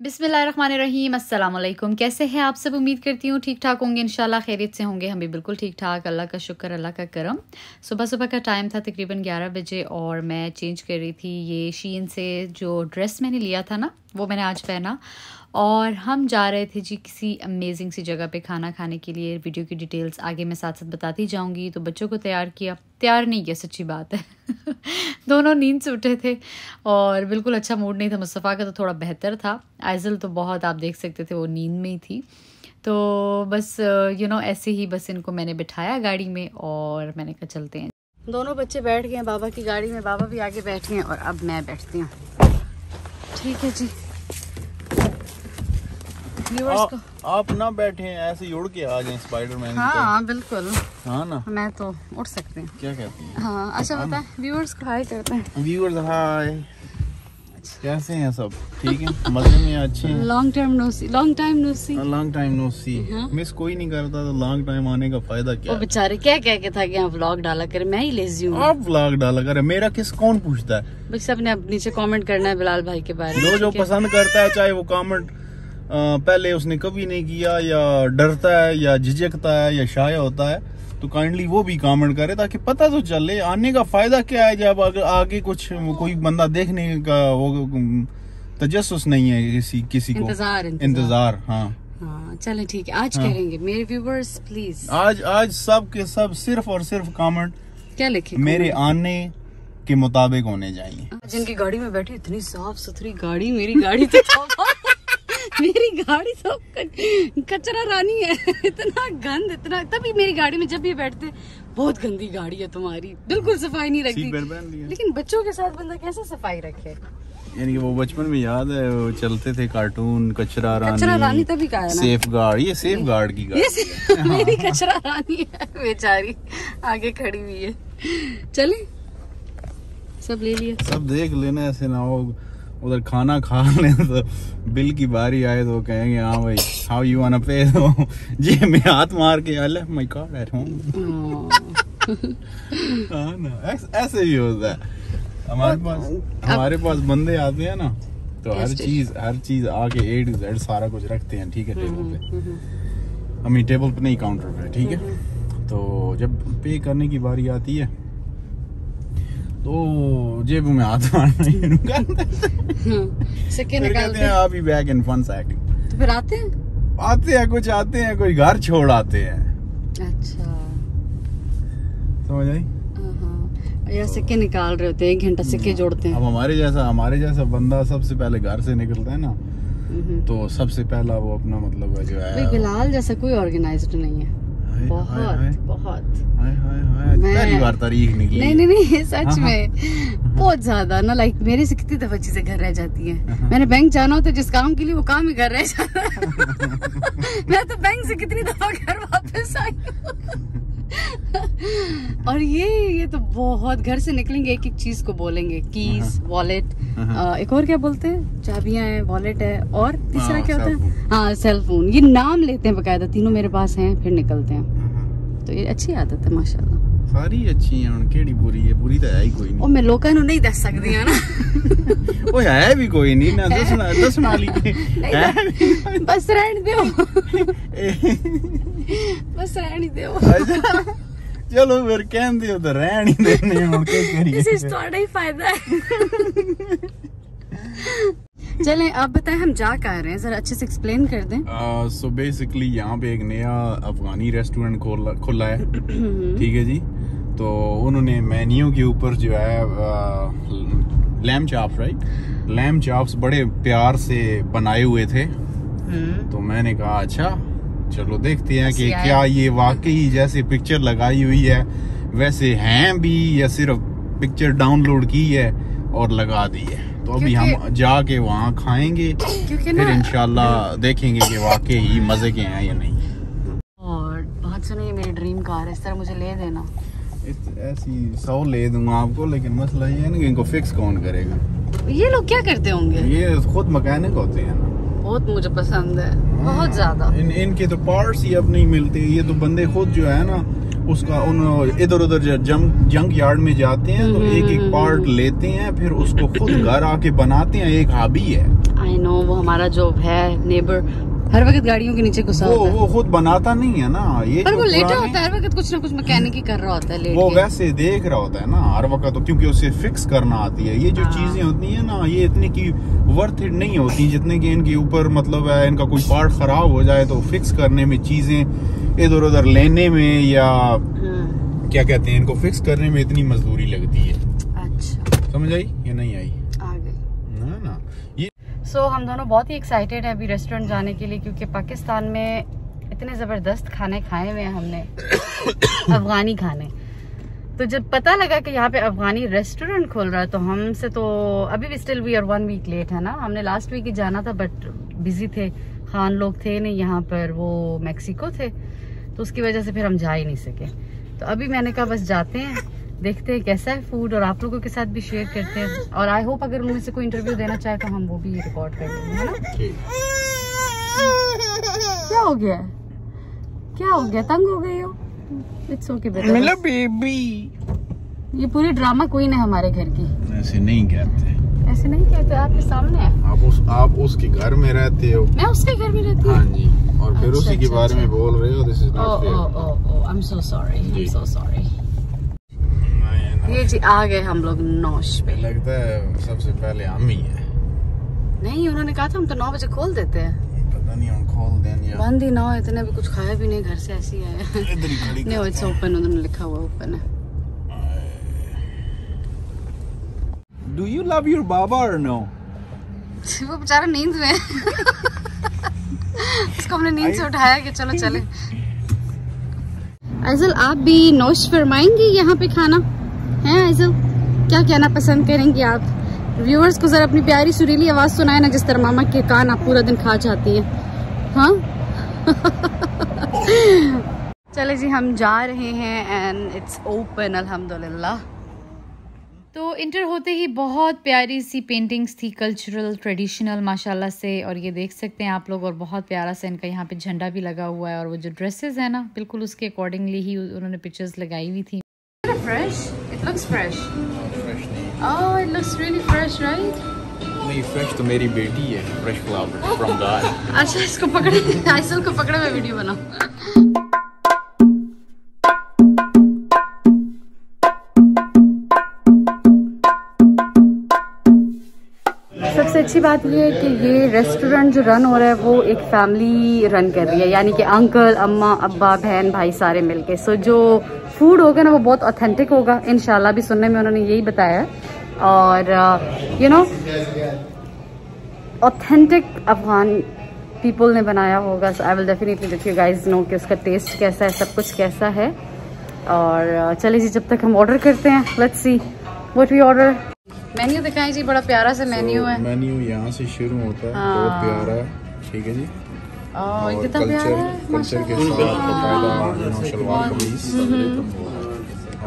बिसमीम अल्लाम कैसे हैं आप सब? उम्मीद करती हूँ ठीक ठाक होंगे इनशाला खैरियत से होंगे। हम भी बिल्कुल ठीक ठाक अल्लाह का शुक्र, अल्लाह का करम। सुबह सुबह का टाइम था तकरीबन 11 बजे और मैं चेंज कर रही थी ये शीन से जो ड्रेस मैंने लिया था ना वो मैंने आज पहना। और हम जा रहे थे जी किसी अमेजिंग सी जगह पे खाना खाने के लिए। वीडियो की डिटेल्स आगे मैं साथ साथ बताती जाऊँगी। तो बच्चों को तैयार किया। तैयार नहीं किया, सच्ची बात है। दोनों नींद से उठे थे। और बिल्कुल अच्छा मूड नहीं था। मुस्तफ़ा का तो थोड़ा बेहतर था। आइजल तो बहुत आप देख सकते थे, वो नींद में ही थी। तो बस यू नो ऐसे ही बस इनको मैंने बिठाया गाड़ी में और मैंने कहा चलते हैं। दोनों बच्चे बैठ गए हैं बाबा की गाड़ी में। बाबा भी आगे बैठ गए और अब मैं बैठती हूँ। ठीक है जी। आ, आप ना बैठे ऐसे उड़ के आ जाए स्पाइडरमैन हाँ बिल्कुल। हाँ ना? मैं तो उड़ सकते हैं। क्या कहती हैं? हाँ अच्छा बता व्यूअर्स को हाय करते हैं। व्यूअर्स हाय कैसे हैं सब? ठीक है? मज़े में अच्छे हैं? Long time no see long time no see long time no see miss कोई नहीं करता तो लॉन्ग टाइम आने का फ़ायदा क्या वो बेचारे क्या कह के था कि आप व्लॉग डाला करे? मैं ही लेजी हूँ। आप व्लॉग डाला करे मेरा किस कौन पूछता है? बस सबने अब नीचे कमेंट करना है बिलाल भाई के बारे में जो जो पसंद करता है चाहे वो कमेंट पहले उसने कभी नहीं किया या डरता है या झिझकता है या शाया होता है तो काइंडली वो भी कमेंट करे ताकि पता तो चले आने का फ़ायदा क्या है जब अगर आगे कुछ कोई बंदा देखने का वो तजस नहीं है किसी किसी को। इंतज़ार इंतज़ार। हाँ। हाँ चले ठीक है आज हाँ। करेंगे। मेरे व्यूवर्स प्लीज़ आज आज सब के सब सिर्फ़ और सिर्फ़ कमेंट क्या लिखे? मेरे आने के मुताबिक होने चाहिए। जिनकी गाड़ी में बैठी इतनी साफ़ सुथरी गाड़ी मेरी गाड़ी तो मेरी गाड़ी तो कचरा रानी है। इतना गंद इतना। तभी मेरी गाड़ी में जब भी बैठते बहुत गंदी गाड़ी है तुम्हारी। बिल्कुल सफ़ाई नहीं रखती लेकिन बच्चों के साथ बंदा कैसे सफ़ाई रखे? यानी कि वो बचपन में याद है वो चलते थे कार्टून कचरा रानी कचरा रानी तभी कहा है सेफ़ गार्ड ये सेफ़ गार्ड की गाड़ी। मेरी कचरा रानी है बेचारी। आगे खड़ी हुई है। चले। सब ले लिया सब देख लेना ऐसे ना हो। उधर खाना खा ले तो बिल की बारी आए तो कहेंगे हाँ भाई हाउ यू वाना पे तो जी मैं हाथ मार के अले माय गॉड एट होम हाँ ना ऐसे ही होता है। हमारे पास हमारे पास बंदे आते हैं ना तो हर चीज़ हर चीज़ आके ए टू जेड सारा कुछ रखते हैं ठीक है टेबल हम्म, पे। हम्म, हम्म, हम टेबल पे नहीं काउंटर पे ठीक है? तो जब पे करने की बारी आती है तो जेब में हाथ मारना निकालते? हैं अभी बैक इन फन साइकिल तो फिर आते हैं? आते हैं कुछ आते हैं कोई घर छोड़ आते हैं। अच्छा। समझ आई? या सिक्के निकाल रहे होते हैं एक घंटा सिक्के जोड़ते हैं। अब हमारे जैसा हमारे जैसा बंदा सबसे पहले घर से निकलता है ना तो सबसे पहला वो अपना मतलब जो है बिलाल जैसा कोई ऑर्गेनाइज्ड नहीं है। बहुत बहुत। पहली बार तारीख निकली। नहीं नहीं नहीं सच हाँ, हाँ। में। बहुत ज़्यादा ना लाइक मेरे से कितनी दफ़ा चीज़ें घर रह जाती हैं। हाँ, मैंने बैंक जाना होता है जिस काम के लिए वो काम ही घर रह जाता मैं तो बैंक से कितनी दफ़ा घर वापस आई और ये ये तो बहुत घर से निकलेंगे एक एक चीज़ को बोलेंगे। कीज वॉलेट एक और क्या बोलते हैं? चाबियाँ हैं वॉलेट है और तीसरा हाँ, क्या होता है? हाँ सेल फ़ोन ये नाम लेते हैं बकायदा तीनों मेरे पास हैं फिर निकलते हैं। तो ये अच्छी आदत है माशाल्लाह। सारी अच्छी हैं केड़ी बुरी है? बुरी तो है ही कोई नहीं ओ मैं लोकां नु नहीं दस सकदी हाँ ना। ओ है भी कोई नहीं ना दसना दसना ली बस रहने दो। बस रहने दो। अच्छा। ਚਲੋ ਫਿਰ ਕਹਿੰਦੇ ਉਹ ਰਹਿਣ ਹੀ ਦੇਣੇ ਹੁਣ ਕੀ ਕਰੀਏ? ਇਸ ਤੁਹਾਡਾ ਹੀ। ਫਾਇਦਾ चले आप बताएँ हम जा कर रहे हैं जरा अच्छे से एक्सप्लेन कर दें सो बेसिकली यहाँ पे एक नया अफगानी रेस्टोरेंट खोला खुला है ठीक है जी तो उन्होंने मेन्यू के ऊपर जो है lamb chops right lamb chops बड़े प्यार से बनाए हुए थे तो मैंने कहा अच्छा चलो देखते हैं कि क्या ये वाकई जैसे पिक्चर लगाई हुई है। वैसे हैं भी या सिर्फ़ पिक्चर डाउनलोड की है और लगा दी है। तो अभी हम जाके वहाँ खाएँगे फिर इनशाला देखेंगे कि वाकई मज़े के हैं या नहीं। और बहुत सुनिए मेरी ड्रीम कार इस तरह मुझे ले देना। ऐसी सौ ले दूँगा आपको लेकिन मसला ये है ना कि इनको फिक्स कौन करेगा? ये लोग क्या करते होंगे? ये खुद मैकेनिक होते हैं ना। बहुत मुझे पसंद है। बहुत ज़्यादा। इन इनके तो पार्ट्स ही अब नहीं मिलते। ये तो बंदे खुद जो है ना उसका उन इधर उधर जंग जंग यार्ड में जाते हैं तो एक एक पार्ट लेते हैं फिर उसको खुद घर आके बनाते हैं एक हाबी है। आई नो वो हमारा जो है नेबर हर वक्त गाड़ियों के नीचे घुसा वो वो खुद बनाता नहीं है ना ये पर वो लेटा होता है हर वक्त कुछ ना कुछ मैकेनिक ही कर रहा होता है लेट वो। वैसे देख रहा होता है ना हर वक्त तो क्योंकि उसे फिक्स करना आती है। ये जो हाँ। चीज़ें होती है ना ये इतनी की वर्थ इट नहीं होती जितने की इनके ऊपर मतलब है इनका कोई पार्ट खराब हो जाए तो फिक्स करने में चीज़ें इधर उधर लेने में या हाँ, क्या कहते हैं इनको फिक्स करने में इतनी मजदूरी लगती है। अच्छा। समझ आई? सो हम दोनों बहुत ही एक्साइटेड हैं अभी रेस्टोरेंट जाने के लिए क्योंकि पाकिस्तान में इतने ज़बरदस्त खाने खाए हुए हैं हमने। अफगानी खाने। तो जब पता लगा कि यहाँ पे अफगानी रेस्टोरेंट खोल रहा है तो हमसे तो अभी भी still we are one week late है ना? हमने लास्ट वीक ही जाना था बट बिज़ी थे। खान लोग थे नहीं यहाँ पर वो मैक्सिको थे। तो उसकी वजह से फिर हम जा ही नहीं सके। तो अभी मैंने कहा बस जाते हैं। देखते हैं कैसा है फ़ूड और आप लोगों के साथ भी शेयर करते हैं। और आई होप अगर उनमें से कोई इंटरव्यू देना चाहे तो हम वो भी रिकॉर्ड कर लेंगे है ना? क्या हो गया? क्या हो गया? तंग हो गई हो? इट्स ओके बेटा। बेबी ये पूरी ड्रामा क्वीन है हमारे घर की। ऐसे नहीं कहते। ऐसे नहीं कहते? आपके सामने है? आप उस आप उसके घर में रहते हो। मैं उसके घर में रहती हाँ। हूँ जी। और फिर अच्छा, उसी के अच्छा, बारे में अच्छा। बोल रहे हो this is not oh oh oh I am so sorry I am so sorry fair ये जी आ गए हम लोग नौश पे। लगता है सबसे पहले हम ही है। नहीं उन्होंने कहा था हम तो नौ बजे खोल देते हैं। पता नहीं हम खोल दें बंद ही ना हो इतने भी कुछ खाया भी नहीं घर से ऐसे ही आया नहीं इट्स ओपन उन्होंने लिखा हुआ ओपन है। डू यू लव योर बाबा और नो वो बेचारा नींद में। उसको हमने नींद से उठाया कि चलो चले। आइजल आप भी नोश फरमाएँगे यहाँ पे खाना? है आइजल क्या कहना पसंद करेंगी आप? व्यूअर्स को जरा अपनी प्यारी सुरीली आवाज़ सुनाए ना जिस तरह मामा के कान आप पूरा दिन खा जाती है। हाँ? चले जी हम जा रहे हैं एंड इट्स ओपन अल्हम्दुलिल्लाह तो इंटर होते ही बहुत प्यारी सी पेंटिंग्स थी कल्चरल ट्रेडिशनल माशाल्लाह से और ये देख सकते हैं आप लोग और बहुत प्यारा सा इनका यहाँ पे झंडा भी लगा हुआ है और वो जो ड्रेसेस है ना बिल्कुल उसके अकॉर्डिंगली ही उन्होंने पिक्चर्स लगाई हुई थी। Fresh looks fresh fresh. नहीं ओह it looks really fresh right नहीं फ्रेश तो मेरी बेटी है फ्रेश फ्लावर फ्रॉम गॉड अच्छा इसको पकड़े आइसल को पकड़े मैं वीडियो बनाऊँ अच्छी बात ये है कि ये रेस्टोरेंट जो रन हो रहा है वो एक फैमिली रन कर रही है। यानी कि अंकल अम्मा अब्बा बहन भाई सारे मिलके। सो जो फ़ूड होगा ना वो बहुत ऑथेंटिक होगा। इनशाला भी सुनने में उन्होंने यही बताया। और you know authentic Afghan people ने बनाया होगा। So I will definitely let you know कि उसका टेस्ट कैसा है सब कुछ कैसा है। और uh, चलिए जी जब तक हम ऑर्डर करते हैं let's see what we order menu दिखाएँ जी बड़ा प्यारा सा मेन्यू है। मेन्यू यहाँ से शुरू होता है हाँ। बहुत प्यारा है ठीक है जी। और और कितना प्यारा कल्चर कल्चर के साथ बकायदा शलवार कमीज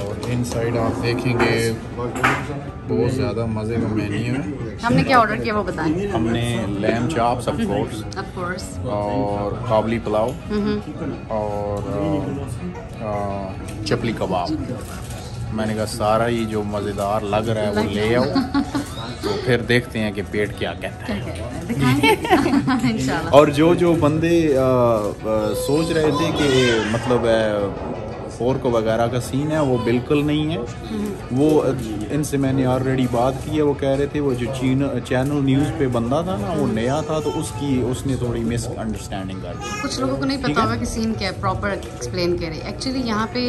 और इन साइड आप देखेंगे बहुत ज़्यादा मज़े का मेन्यू है। हमने क्या ऑर्डर किया वो बताएँ। हमने lamb chops of course of course और काबली पुलाव। और अ, अ, चपली कबाब। मैंने कहा सारा ही जो मज़ेदार लग रहा है वो ले आओ। तो फिर देखते हैं कि पेट क्या कहता है। और जो जो बंदे आ, आ, सोच रहे थे कि मतलब फोर्क वगैरह का सीन है वो बिल्कुल नहीं है। वो इनसे मैंने ऑलरेडी बात की है वो कह रहे थे वो जो चीन चैनल न्यूज़ पे बंदा था ना वो नया था तो उसकी उसने थोड़ी मिस अंडरस्टैंडिंग कर दी। कुछ लोगों को नहीं पता होगा कि सीन क्या है प्रॉपर एक्सप्लेन करें। एक्चुअली यहाँ पे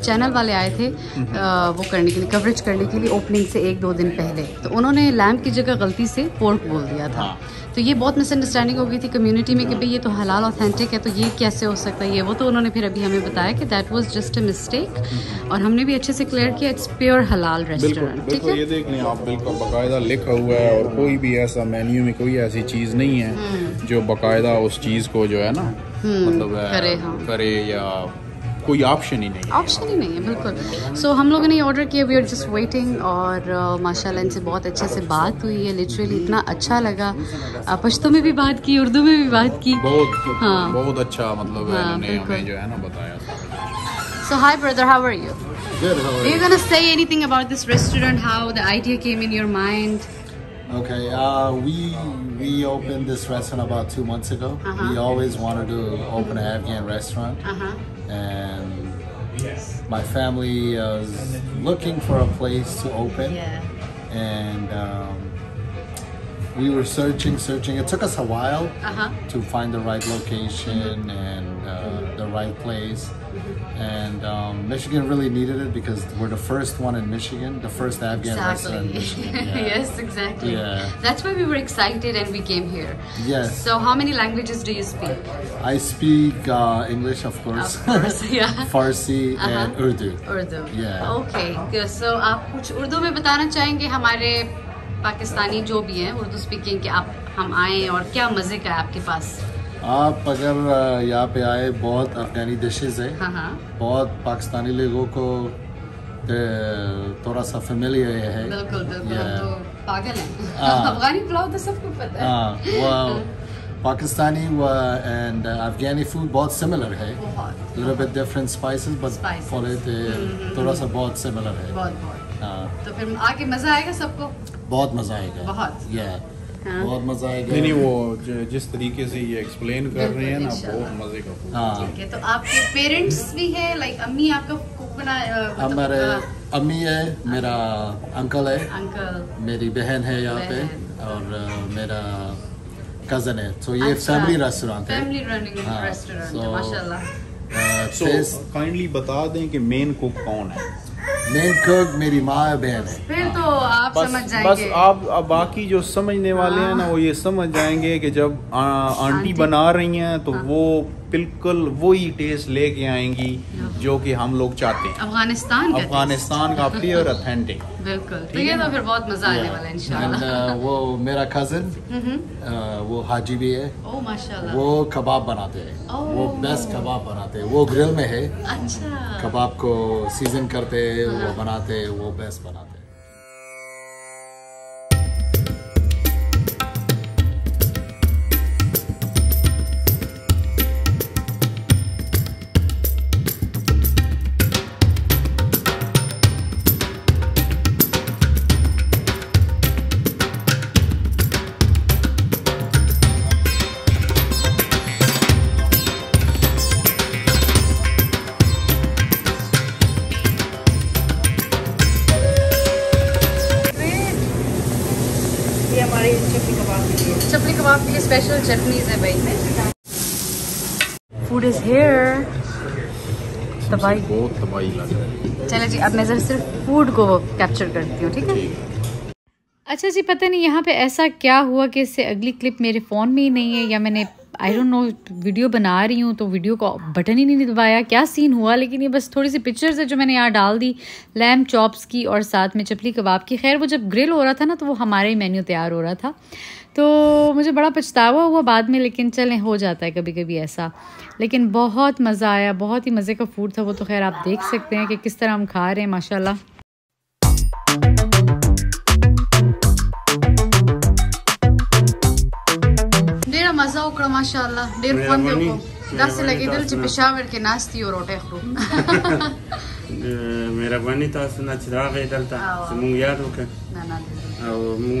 चैनल वाले आए थे अ, वो करने के लिए कवरेज करने के लिए ओपनिंग से एक दो दिन पहले। तो उन्होंने लैम्प की जगह गलती से पोर्क बोल दिया था। हाँ। तो ये बहुत मिसअंडरस्टैंडिंग हो गई थी कम्युनिटी में कि भाई ये तो हलाल ऑथेंटिक है तो ये कैसे हो सकता है? ये वो तो उन्होंने फिर अभी हमें बताया कि that was just a mistake और हमने भी अच्छे से क्लियर किया इट्स प्योर हलाल रेस्टोरेंट ठीक है? ये देख लें आप बिल्कुल बाकायदा लिखा हुआ है और कोई भी ऐसा मेन्यू में कोई ऐसी चीज़ नहीं है जो बाकायदा उस चीज़ को जो है ना मतलब करे, हाँ। करे या कोई ऑप्शन ही नहीं ऑप्शन ही नहीं है बिल्कुल। सो हम लोगों ने ऑर्डर किया वी आर जस्ट वेटिंग और uh, माशाल्लाह इनसे बहुत अच्छे से बात हुई है लिटरली इतना अच्छा लगा। पश्तो में भी बात की उर्दू में भी बात की। बहुत हाँ। बहुत अच्छा मतलब हाँ। हमें जो है ना बताया। So hi brother, how are you? Good, how are, you? Are you gonna say anything about this restaurant, how the idea came in your mind? Okay, uh, we we opened this restaurant about two months ago. Uh -huh. We always wanted to open mm-hmm. an Afghan restaurant. Uh -huh. And my family was looking for a place to open. Yeah. And um, we were searching, searching. It took us a while -huh. to find the right location and right place. And um, Michigan really needed it because we're the first one in Michigan, the first Afghan restaurant in Michigan. Exactly. yeah. yes, exactly. Yeah. That's why we were excited and we came here. Yes. So, how many languages do you speak? I speak uh, English, of course, Of course, yeah. Farsi and Uh-huh. Urdu. Urdu Yeah. Okay good. so आप कुछ उर्दू में बताना चाहेंगे हमारे पाकिस्तानी जो भी हैं Urdu speaking के आप हम आए और क्या मजे का है आपके पास आप अगर uh, यहाँ पे आए बहुत अफगानी डिशेस है। हाँ हाँ। बहुत पाकिस्तानी लोगों को uh, थोड़ा सा फेमिलियर है। बिल्कुल बिल्कुल. तो पागल हैं। हाँ। अफगानी पुलाव तो सबको पता है। हाँ पाकिस्तानी एंड अफगानी फ़ूड बहुत सिमिलर है। little bit different spices but Spices. for it uh, थोड़ा सा बहुत सिमिलर है। बहुत बहुत। हाँ। तो फिर आके मज़ा आएगा सबको? बहुत मज़ा आएगा। बहुत। yeah. हाँ। बहुत मज़ा आएगा। नहीं नहीं वो जिस तरीके से ये एक्सप्लेन कर रहे हैं ना बहुत मज़े का। हाँ। ठीक है तो आपके पेरेंट्स भी है लाइक अम्मी आपका कुक बना मतलब, हमारे अम्मी है मेरा अंकल है। अंकल मेरी बहन है यहाँ पे और मेरा कज़न है। तो ये अच्छा। फैमिली रेस्टोरेंट है। फैमिली रनिंग रेस्टोरेंट माशाल्लाह। सो काइंडली बता दें कि मेन कुक कौन है? मेन कुक मेरी माँ है बहन है। फिर तो आप बस समझ बस जाएँगे। आप अब बाकी जो समझने वाले हैं ना वो ये समझ जाएँगे कि जब आ, आंटी आंटी- बना रही हैं तो वो बिल्कुल वही टेस्ट लेके आएँगी जो कि हम लोग चाहते हैं। अफ़गानिस्तान का अफ़गानिस्तान का प्योर ऑथेंटिक बिल्कुल। तो ये तो फिर बहुत मज़ा आने वाला है इंशाल्लाह। वो मेरा कज़न वो हाजी भी है। ओ माशाल्लाह। वो कबाब बनाते हैं। वो बेस्ट कबाब बनाते हैं। वो ग्रिल में है। अच्छा। कबाब को सीज़न करते हैं वो बनाते वो बेस्ट बनाते चटनीज है भाई। फ़ूड इज़ हेयर तबाही बहुत तबाही लग रहा है। चलो जी अब मैं जरा सिर्फ़ फ़ूड को कैप्चर करती हूँ ठीक है? अच्छा जी पता नहीं यहाँ पे ऐसा क्या हुआ कि इससे अगली क्लिप मेरे फ़ोन में ही नहीं है या मैंने आई डोंट नो वीडियो बना रही हूँ तो वीडियो को बटन ही नहीं दबाया क्या सीन हुआ? लेकिन ये बस थोड़ी सी पिक्चर्स है जो मैंने यहाँ डाल दी। लैम चॉप्स की और साथ में चपली कबाब की। खैर वो जब ग्रिल हो रहा था ना तो वो हमारा ही मेन्यू तैयार हो रहा था। तो मुझे बड़ा पछतावा हुआ बाद में लेकिन चलें हो जाता है कभी कभी ऐसा। लेकिन बहुत मज़ा आया बहुत ही मज़े का फ़ूड था वो तो खैर आप देख सकते हैं कि किस तरह हम खा रहे हैं माशाल्लाह। डेरा मज़ा उकड़ो माशाल्लाह। डेर फन देखो दस लगे दिल च पेशावर के नाश्ती और रोटे खरो मेहरबानी तासना चिराग दलता तो मुंग याद होके ना ना और मुंग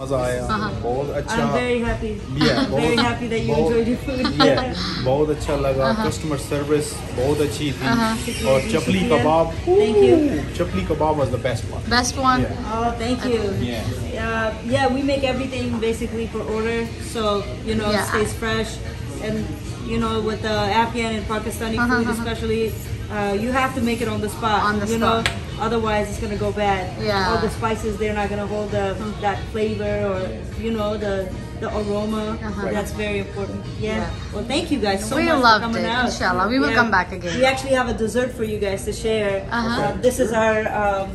मजा आया uh -huh. बहुत अच्छा yeah, happy yeah, बहुत अच्छा लगा uh -huh. कस्टमर सर्विस बहुत अच्छी थी uh -huh. और chapli kebab chapli kebab was the best one best one thank you yeah. We make everything basically for order. So you know yeah. stays fresh. And you know with the afghan and pakistani food especially uh, you have to make it on the spot. On the you spot. know, otherwise it's gonna go bad. Yeah. All the spices they're not gonna hold the that flavor or you know the the aroma. Uh-huh. That's very important. Yeah. Yeah. Well, thank you guys so We much loved coming it. out. Inshallah. We will come back again. We actually have a dessert for you guys to share. Uh-huh. Uh, this is our um,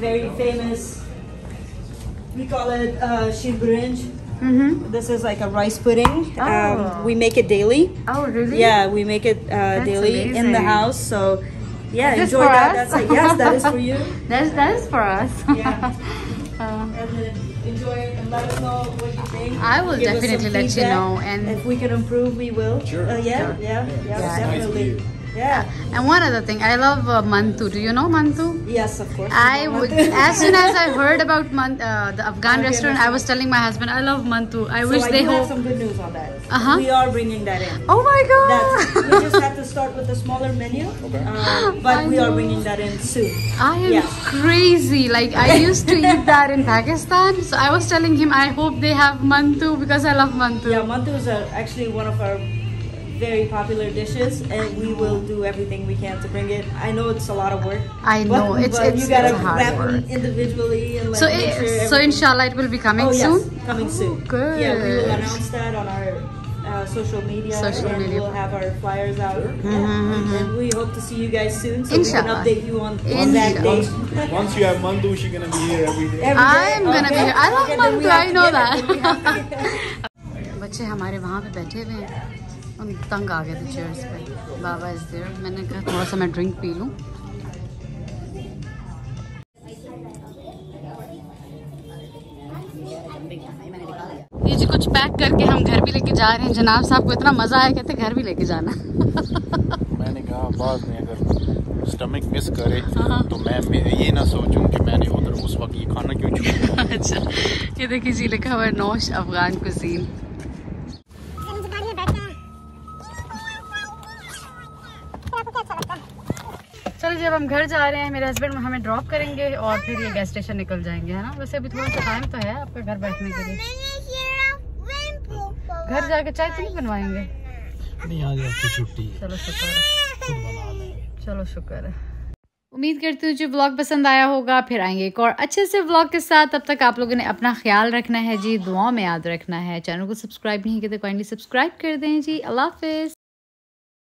very famous. We call it uh, shibrinj. Mm-hmm. This is like a rice pudding. Oh. Um, we make it daily. Oh, really? Yeah, we make it uh, daily in the house. So, yeah, Is enjoy for that. us? That's like, yes, that is for you. That's, that is for us. Yeah. Uh, And then enjoy it and let us know what you think. I will Give us definitely let you feedback. know, and- if we can improve, we will. Sure, Uh, yeah, sure. yeah, yeah, Yeah. definitely. Yeah. and one other thing, I love uh, mantu. Do you know mantu? Yes, of course. I would, as soon as I heard about man, uh, the Afghan Afghan restaurant, I was telling my husband, I love mantu. I So wish I they do have hope. some good news on that. Uh-huh. We are bringing that in. Oh my That's, god! we just have to start with a smaller menu, uh, but I we are bringing that in soon. I am Yeah. crazy. Like I used to eat that in Pakistan, so I was telling him I hope they have mantu because I love mantu. Yeah, mantu is uh, actually one of our very popular dishes, and we will do everything we can to bring it. I know it's a lot of work. I know, but, it's- but it's- you gotta it's hard wrap work. them individually and like So, make it, sure. so everything- inshallah it will be coming oh yes, soon. coming soon. Good. Yeah, we will announce that on our. Uh, social media Social and media. we'll have our flyers out Mhm, yeah. mhm. and we hope to see you guys soon so we Inshallah. can update you on, on that Inshallah. date once you have mandu she gonna be here every day Every day? I'm gonna be Okay. here. I love Okay, then we mantu. have I to know get it. that. Then we have to get it. बच्चे हमारे वहाँ पे बैठे हुए हैं उन तंग आ गए थे चेयर्स पे। बाबा इज़ देयर मैंने कहा थोड़ा सा मैं ड्रिंक पी लूँ। ये जी कुछ पैक करके हम घर भी लेके जा रहे हैं। जनाब साहब को इतना मज़ा आया कहते घर भी लेके जाना। मैंने कहा बाद में अगर स्टमक मिस करे हाँ। तो मैं मैं ये ना सोचूं कि मैंने उधर उस वक्त ये खाना क्यों अच्छा। ये देखिए जी लिखा हुआ है नौश अफगान कुजीन चलो जब हम घर जा रहे हैं मेरे हस्बैंड हमें ड्रॉप करेंगे और फिर ये गैस स्टेशन निकल जाएँगे है ना? वैसे अभी थोड़ा सा टाइम तो है आपका घर बैठने के लिए। घर जाके चाय तो नहीं बनवाएँगे? चलो शुक्र है। चलो शुक्र है। उम्मीद करती हूँ जो व्लॉग पसंद आया होगा फिर आएँगे एक और अच्छे से व्लॉग के साथ। तब तक आप लोगों ने अपना ख्याल रखना है जी दुआओं में याद रखना है। चैनल को सब्सक्राइब नहीं किया तो काइंडली सब्सक्राइब कर दें जी। अल्लाह हाफिज़।